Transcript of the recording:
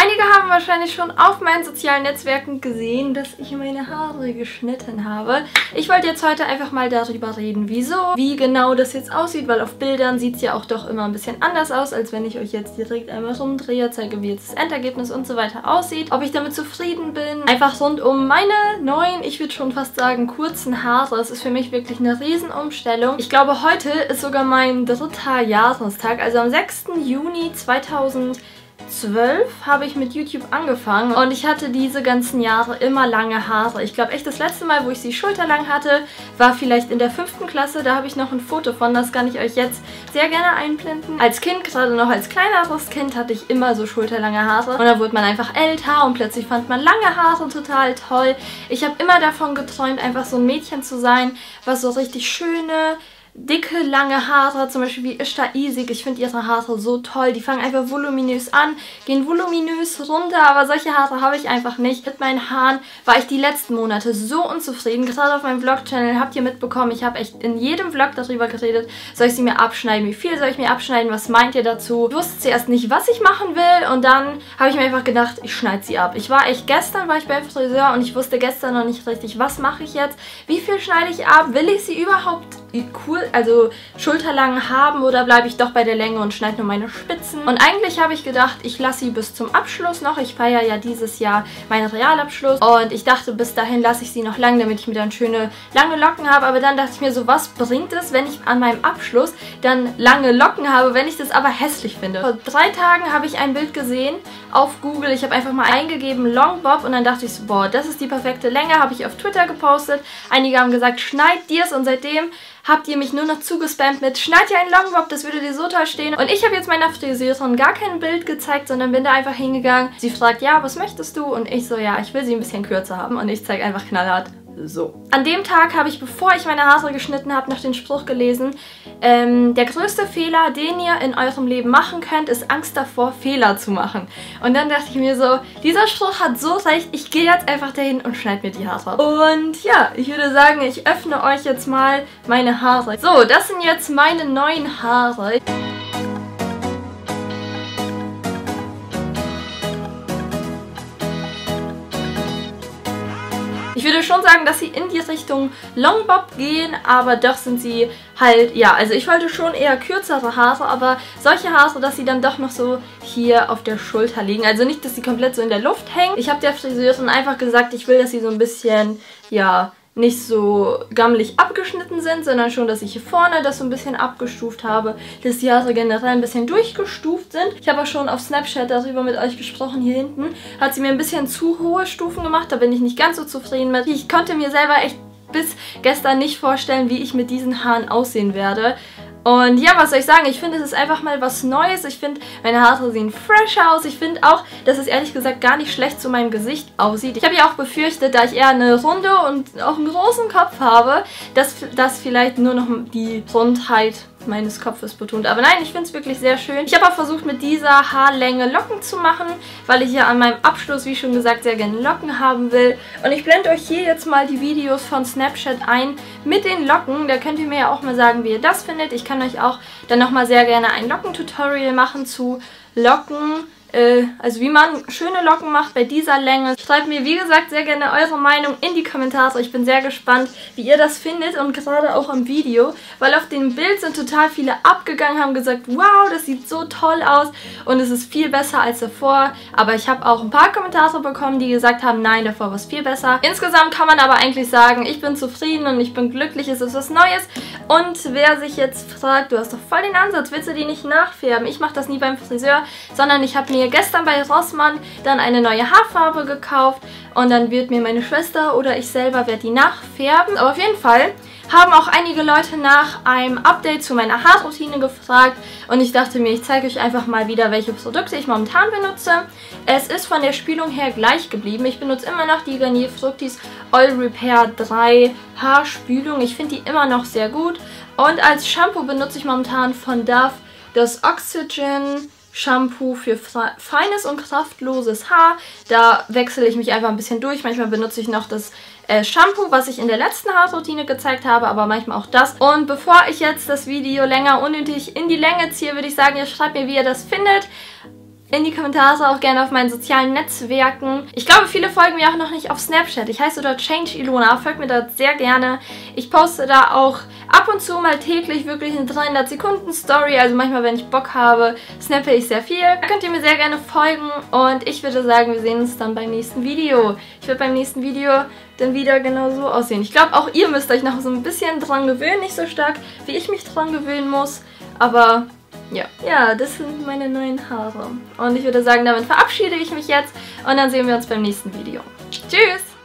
Einige haben wahrscheinlich schon auf meinen sozialen Netzwerken gesehen, dass ich meine Haare geschnitten habe. Ich wollte jetzt heute einfach mal darüber reden, wieso, wie genau das jetzt aussieht, weil auf Bildern sieht es ja auch doch immer ein bisschen anders aus, als wenn ich euch jetzt direkt einmal rumdrehe, zeige, wie jetzt das Endergebnis und so weiter aussieht, ob ich damit zufrieden bin. Einfach rund um meine neuen, ich würde schon fast sagen, kurzen Haare. Das ist für mich wirklich eine Riesenumstellung. Ich glaube, heute ist sogar mein dritter Jahrestag, also am 6. Juni 2020 12 habe ich mit YouTube angefangen und ich hatte diese ganzen Jahre immer lange Haare. Ich glaube echt, das letzte Mal, wo ich sie schulterlang hatte, war vielleicht in der fünften Klasse. Da habe ich noch ein Foto von, das kann ich euch jetzt sehr gerne einblenden. Als Kind, gerade noch als kleineres Kind, hatte ich immer so schulterlange Haare. Und dann wurde man einfach älter und plötzlich fand man lange Haare total toll. Ich habe immer davon geträumt, einfach so ein Mädchen zu sein, was so richtig schöne, dicke, lange Haare, zum Beispiel wie Ishta Isik. Ich finde ihre Haare so toll. Die fangen einfach voluminös an, gehen voluminös runter, aber solche Haare habe ich einfach nicht. Mit meinen Haaren war ich die letzten Monate so unzufrieden. Gerade auf meinem Vlog-Channel habt ihr mitbekommen, ich habe echt in jedem Vlog darüber geredet, soll ich sie mir abschneiden, wie viel soll ich mir abschneiden, was meint ihr dazu? Ich wusste zuerst nicht, was ich machen will und dann habe ich mir einfach gedacht, ich schneide sie ab. Ich war echt, gestern war ich beim Friseur und ich wusste gestern noch nicht richtig, was mache ich jetzt, wie viel schneide ich ab, will ich sie überhaupt cool, also schulterlang haben oder bleibe ich doch bei der Länge und schneide nur meine Spitzen. Und eigentlich habe ich gedacht, ich lasse sie bis zum Abschluss noch. Ich feiere ja dieses Jahr meinen Realabschluss und ich dachte, bis dahin lasse ich sie noch lang, damit ich mir dann schöne lange Locken habe. Aber dann dachte ich mir so, was bringt es, wenn ich an meinem Abschluss dann lange Locken habe, wenn ich das aber hässlich finde. Vor drei Tagen habe ich ein Bild gesehen auf Google. Ich habe einfach mal eingegeben Long Bob und dann dachte ich so, boah, das ist die perfekte Länge. Habe ich auf Twitter gepostet. Einige haben gesagt, schneid dir es und seitdem habt ihr mich nur noch zugespammt mit Schneid dir einen Longbob, das würde dir so toll stehen. Und ich habe jetzt meiner Friseurin gar kein Bild gezeigt, sondern bin da einfach hingegangen. Sie fragt, ja, was möchtest du? Und ich so, ja, ich will sie ein bisschen kürzer haben. Und ich zeige einfach knallhart so. An dem Tag habe ich, bevor ich meine Haare geschnitten habe, noch den Spruch gelesen, ähm, der größte Fehler, den ihr in eurem Leben machen könnt, ist Angst davor, Fehler zu machen. Und dann dachte ich mir so, dieser Spruch hat so recht, ich gehe jetzt einfach dahin und schneide mir die Haare. Und ja, ich würde sagen, ich öffne euch jetzt mal meine Haare. So, das sind jetzt meine neuen Haare. Ich würde schon sagen, dass sie in die Richtung Longbob gehen, aber doch sind sie halt, ja, also ich wollte schon eher kürzere Haare, aber solche Haare, dass sie dann doch noch so hier auf der Schulter liegen. Also nicht, dass sie komplett so in der Luft hängen. Ich habe der Friseurin einfach gesagt, ich will, dass sie so ein bisschen, ja, nicht so gammelig abgeschnitten sind, sondern schon, dass ich hier vorne das so ein bisschen abgestuft habe, dass die Haare generell ein bisschen durchgestuft sind. Ich habe auch schon auf Snapchat darüber mit euch gesprochen, hier hinten. Hat sie mir ein bisschen zu hohe Stufen gemacht, da bin ich nicht ganz so zufrieden mit. Ich konnte mir selber echt bis gestern nicht vorstellen, wie ich mit diesen Haaren aussehen werde. Und ja, was soll ich sagen? Ich finde, es ist einfach mal was Neues. Ich finde, meine Haare sehen fresh aus. Ich finde auch, dass es ehrlich gesagt gar nicht schlecht zu meinem Gesicht aussieht. Ich habe ja auch befürchtet, da ich eher eine runde und auch einen großen Kopf habe, dass das vielleicht nur noch die Rundheit meines Kopfes betont. Aber nein, ich finde es wirklich sehr schön. Ich habe auch versucht, mit dieser Haarlänge Locken zu machen, weil ich ja an meinem Abschluss, wie schon gesagt, sehr gerne Locken haben will. Und ich blende euch hier jetzt mal die Videos von Snapchat ein mit den Locken. Da könnt ihr mir ja auch mal sagen, wie ihr das findet. Ich kann euch auch dann nochmal sehr gerne ein Lockentutorial machen zu Locken äh, also wie man schöne Locken macht bei dieser Länge. Schreibt mir, wie gesagt, sehr gerne eure Meinung in die Kommentare. Ich bin sehr gespannt, wie ihr das findet und gerade auch im Video, weil auf dem Bild sind total viele abgegangen, haben gesagt, wow, das sieht so toll aus und es ist viel besser als davor. Aber ich habe auch ein paar Kommentare bekommen, die gesagt haben, nein, davor war es viel besser. Insgesamt kann man aber eigentlich sagen, ich bin zufrieden und ich bin glücklich, es ist was Neues. Und wer sich jetzt fragt, du hast doch voll den Ansatz, willst du die nicht nachfärben? Ich mache das nie beim Friseur, sondern ich habe mir mir gestern bei Rossmann dann eine neue Haarfarbe gekauft und dann wird mir meine Schwester oder ich selber werde die nachfärben. Aber auf jeden Fall haben auch einige Leute nach einem Update zu meiner Haarroutine gefragt und ich dachte mir, ich zeige euch einfach mal wieder, welche Produkte ich momentan benutze. Es ist von der Spülung her gleich geblieben. Ich benutze immer noch die Garnier Fructis Oil Repair 3 Haarspülung. Ich finde die immer noch sehr gut. Und als Shampoo benutze ich momentan von Dove das Oxygen Shampoo für feines und kraftloses Haar. Da wechsle ich mich einfach ein bisschen durch. Manchmal benutze ich noch das äh, Shampoo, was ich in der letzten Haarroutine gezeigt habe, aber manchmal auch das. Und bevor ich jetzt das Video länger unnötig in die Länge ziehe, würde ich sagen, ihr schreibt mir, wie ihr das findet. In die Kommentare, auch gerne auf meinen sozialen Netzwerken. Ich glaube, viele folgen mir auch noch nicht auf Snapchat. Ich heiße dort Change Ilona, folgt mir dort sehr gerne. Ich poste da auch ab und zu mal täglich wirklich eine 300 Sekunden Story, also manchmal, wenn ich Bock habe, snappe ich sehr viel. Da könnt ihr mir sehr gerne folgen und ich würde sagen, wir sehen uns dann beim nächsten Video. Ich werde beim nächsten Video dann wieder genau so aussehen. Ich glaube, auch ihr müsst euch noch so ein bisschen dran gewöhnen, nicht so stark, wie ich mich dran gewöhnen muss, aber ja. Ja, das sind meine neuen Haare. Und ich würde sagen, damit verabschiede ich mich jetzt und dann sehen wir uns beim nächsten Video. Tschüss!